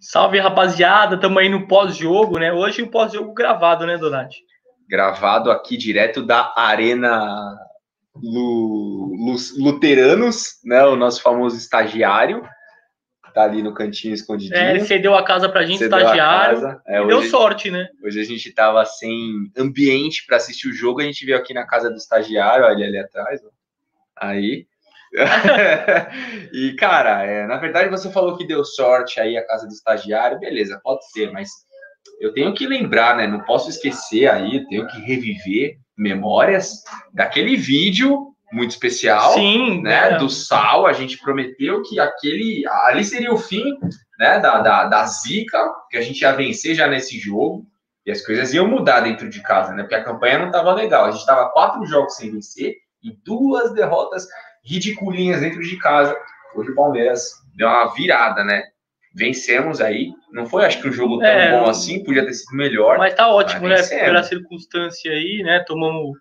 Salve, rapaziada. Estamos aí no pós-jogo, né? Hoje o pós-jogo gravado, né, Donati? Gravado aqui direto da Arena Lu, Lu, Luteranos, né? O nosso famoso estagiário. Tá ali no cantinho escondidinho. É, ele cedeu a casa pra gente, cedeu estagiário. É, deu sorte, né? Hoje a gente tava sem ambiente para assistir o jogo. A gente veio aqui na casa do estagiário, olha ali atrás. Ó. Aí. e, cara, é, na verdade você falou que deu sorte aí a casa do estagiário, beleza, pode ser, mas eu tenho que lembrar, né? Não posso esquecer aí, tenho que reviver memórias daquele vídeo muito especial, Sim, né? É. Do Sal, a gente prometeu que aquele ali seria o fim, né? Da, da, da zica, que a gente ia vencer já nesse jogo. E as coisas iam mudar dentro de casa, né? Porque a campanha não estava legal. A gente estava quatro jogos sem vencer e duas derrotas ridiculinhas dentro de casa. Hoje o Palmeiras deu uma virada, né? Vencemos aí. Não foi, acho que um jogo tão é, bom assim, podia ter sido melhor. Mas tá ótimo, mas né? Pela circunstância aí, né? Tomamos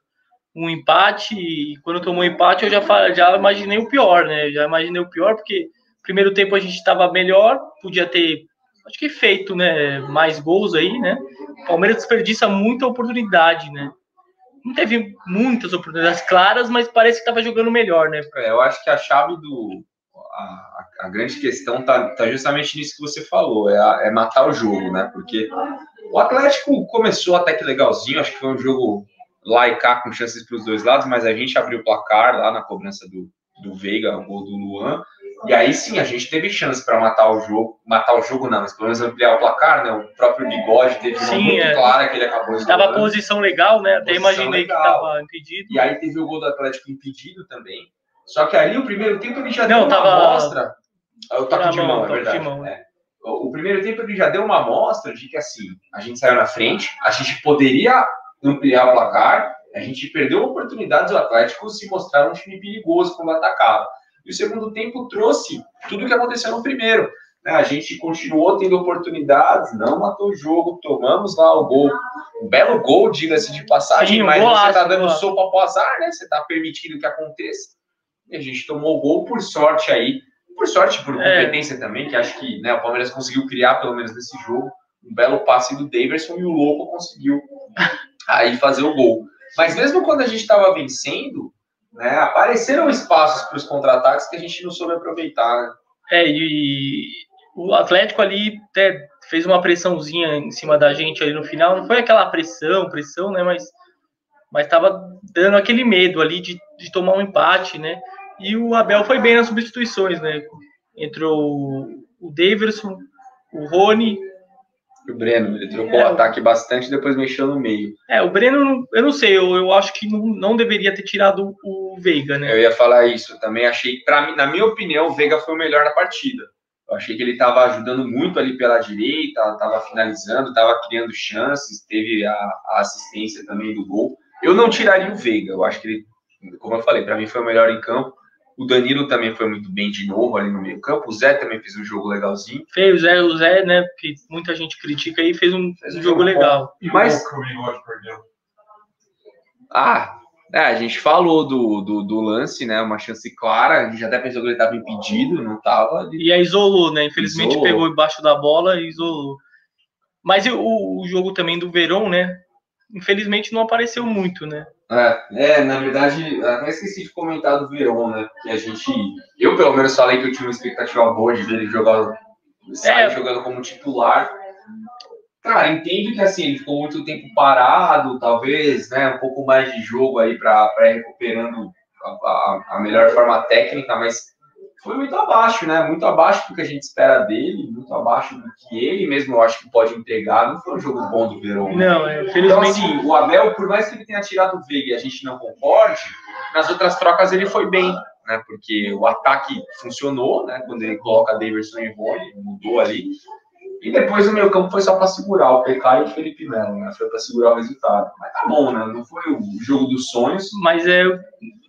um empate e quando tomou um empate eu já, já imaginei o pior, né? Já imaginei o pior porque primeiro tempo a gente estava melhor, podia ter, acho que feito, né? Mais gols aí, né? O Palmeiras desperdiça muita oportunidade, né? Não teve muitas oportunidades claras, mas parece que estava jogando melhor, né? É, eu acho que a chave do. A, a, grande questão tá, tá justamente nisso que você falou, é, a, é matar o jogo, né? Porque o Atlético começou até que legalzinho, acho que foi um jogo lá e cá com chances para os dois lados, mas a gente abriu o placar lá na cobrança do, do Veiga, o gol do Luan. E aí sim, a gente teve chance para matar o jogo, matar o jogo não, mas pelo menos ampliar o placar, né? O próprio Bigode teve sim, uma muito é. clara que ele acabou Estava a posição legal, né? Até imaginei legal. que estava impedido. E aí teve o gol do Atlético impedido também. Só que ali o primeiro tempo ele já não, deu uma tava... amostra. O toque de mão, é verdade. Mão, é. O primeiro tempo ele já deu uma amostra de que assim, a gente saiu na frente, a gente poderia ampliar o placar, a gente perdeu oportunidades do Atlético se mostrar um time perigoso quando atacava. E o segundo tempo trouxe tudo o que aconteceu no primeiro. Né? A gente continuou tendo oportunidades, não matou o jogo, tomamos lá o gol. Um belo gol, diga-se de passagem, Sim, mas você está dando sopa pro azar, né? Você está permitindo que aconteça. E a gente tomou o gol por sorte aí. Por sorte, por é. competência é. também, que acho que né, o Palmeiras conseguiu criar, pelo menos nesse jogo, um belo passe do Daverson e o Louco conseguiu aí fazer o gol. Mas mesmo quando a gente estava vencendo, né? Apareceram espaços para os contra-ataques que a gente não soube aproveitar. Né? É, e o Atlético ali até fez uma pressãozinha em cima da gente ali no final. Não foi aquela pressão, pressão, né? Mas mas estava dando aquele medo ali de, de tomar um empate, né? E o Abel foi bem nas substituições, né? Entrou o Daverson, o Rony o Breno. Ele trocou é, o ataque bastante e depois mexeu no meio. É, o Breno, eu não sei, eu, eu acho que não, não deveria ter tirado o Veiga, né? Eu ia falar isso. também achei, pra, na minha opinião, o Veiga foi o melhor na partida. Eu achei que ele estava ajudando muito ali pela direita, estava finalizando, estava criando chances, teve a, a, assistência também do gol. Eu não tiraria o Veiga, eu acho que ele, como eu falei, para mim foi o melhor em campo. O Danilo também foi muito bem de novo ali no meio campo. O Zé também fez um jogo legalzinho. Fez, o Zé, o Zé né, que muita gente critica aí, fez um, fez um jogo, jogo legal. E Mas... Ah, é, a gente falou do, do, do, lance, né? Uma chance clara. A gente até pensou que ele estava impedido, não estava. E aí isolou, né? Infelizmente isolou. pegou embaixo da bola e isolou. Mas o, o jogo também do Verão, né? Infelizmente não apareceu muito, né? É, é, na verdade, até esqueci de comentar do Verón, né? Que a gente. Eu, pelo menos, falei que eu tinha uma expectativa boa de ver ele jogar, sair é. jogando como titular. Cara, entendo que assim, ele ficou muito tempo parado, talvez, né? Um pouco mais de jogo aí para recuperando a, a, a melhor forma técnica, mas foi muito abaixo, né? Muito abaixo do que a gente espera dele, muito abaixo do que ele mesmo eu acho que pode entregar. Não foi um jogo bom do Verão. Né? Não, é, felizmente. Então, assim, o Abel, por mais que ele tenha tirado o Veiga e a gente não concorde, nas outras trocas ele foi bem, né? Porque o ataque funcionou, né? Quando ele coloca Davidson e Rony, mudou ali. E depois o meu campo foi só para segurar o PK e o Felipe Melo, né? Foi para segurar o resultado. Mas tá bom, né? Não foi o jogo dos sonhos. Mas é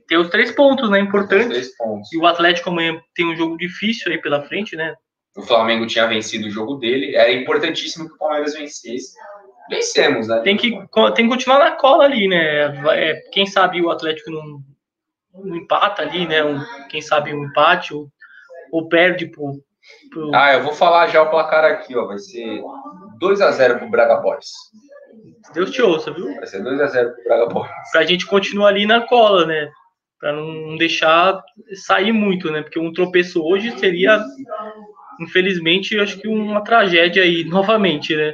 tem os três pontos, né? Importante. Três pontos. E o Atlético amanhã tem um jogo difícil aí pela frente, né? O Flamengo tinha vencido o jogo dele. Era importantíssimo que o Palmeiras vencesse. Vencemos, né? Tem que, tem que continuar na cola ali, né? É, quem sabe o Atlético não, não empata ali, né? Um, quem sabe um empate ou, ou perde pro, pro... Ah, eu vou falar já o placar aqui, ó. Vai ser 2x0 pro Braga Boys. Deus te ouça, viu? Vai ser 2x0 pro Braga Boys. Pra gente continuar ali na cola, né? Pra não deixar sair muito, né? Porque um tropeço hoje seria, infelizmente, acho que uma tragédia aí, novamente, né?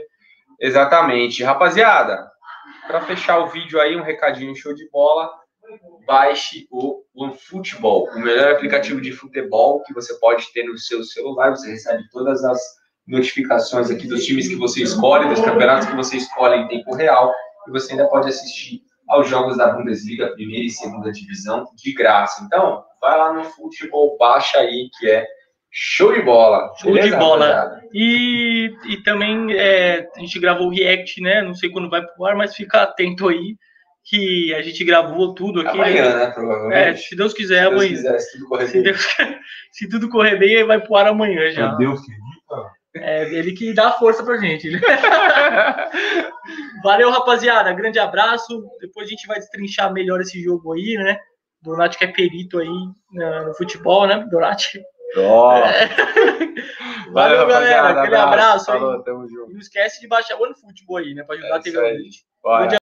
Exatamente. Rapaziada, para fechar o vídeo aí, um recadinho show de bola. Baixe o OneFootball, o melhor aplicativo de futebol que você pode ter no seu celular. Você recebe todas as notificações aqui dos times que você escolhe, dos campeonatos que você escolhe em tempo real. E você ainda pode assistir aos jogos da Bundesliga, primeira e segunda divisão, de graça. Então, vai lá no futebol, baixa aí, que é show de bola. Show beleza, de bola. E, e também é, a gente gravou o React, né? Não sei quando vai pro ar, mas fica atento aí. Que a gente gravou tudo aqui. Amanhã, né? né provavelmente. É, se Deus quiser, se amanhã. Deus quiser, se, tudo correr se, Deus, se tudo correr bem, vai pro ar amanhã já. Meu Deus, que é ele que dá força pra gente. Valeu, rapaziada. Grande abraço. Depois a gente vai destrinchar melhor esse jogo aí, né? Donati que é perito aí no, futebol, né? Donati. Oh. É. Valeu, Valeu galera. Aquele abraço. Falou, Não esquece de baixar o futebol aí, né? Pra ajudar é a TV.